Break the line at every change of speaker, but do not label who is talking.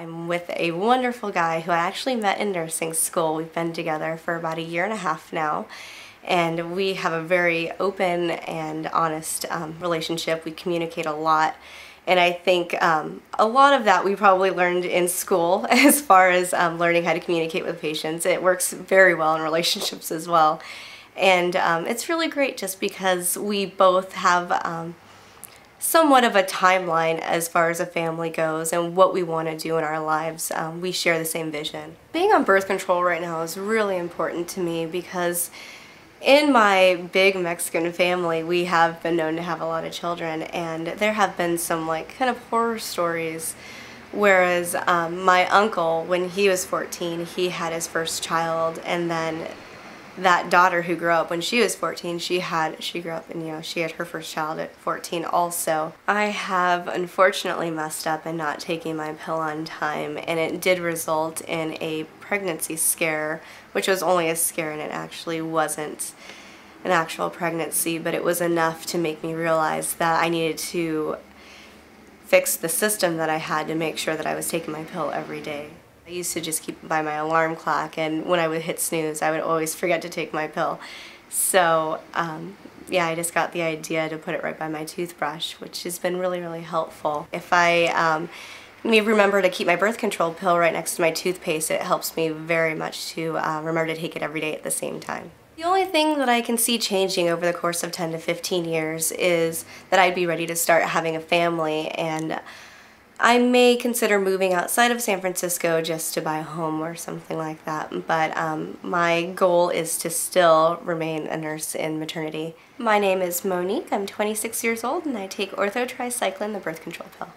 I'm with a wonderful guy who I actually met in nursing school. We've been together for about a year and a half now and we have a very open and honest um, relationship. We communicate a lot and I think um, a lot of that we probably learned in school as far as um, learning how to communicate with patients. It works very well in relationships as well. And um, it's really great just because we both have um, somewhat of a timeline as far as a family goes and what we want to do in our lives. Um, we share the same vision. Being on birth control right now is really important to me because in my big Mexican family, we have been known to have a lot of children, and there have been some like kind of horror stories. Whereas um, my uncle, when he was 14, he had his first child, and then that daughter who grew up when she was 14, she had she grew up and you know she had her first child at 14 also. I have unfortunately messed up in not taking my pill on time and it did result in a pregnancy scare, which was only a scare and it actually wasn't an actual pregnancy, but it was enough to make me realize that I needed to fix the system that I had to make sure that I was taking my pill every day. I used to just keep by my alarm clock and when I would hit snooze I would always forget to take my pill. So um, yeah, I just got the idea to put it right by my toothbrush, which has been really, really helpful. If I um, remember to keep my birth control pill right next to my toothpaste, it helps me very much to uh, remember to take it every day at the same time. The only thing that I can see changing over the course of 10 to 15 years is that I'd be ready to start having a family and I may consider moving outside of San Francisco just to buy a home or something like that, but um, my goal is to still remain a nurse in maternity. My name is Monique, I'm 26 years old, and I take Ortho Tri-Cyclen, the birth control pill.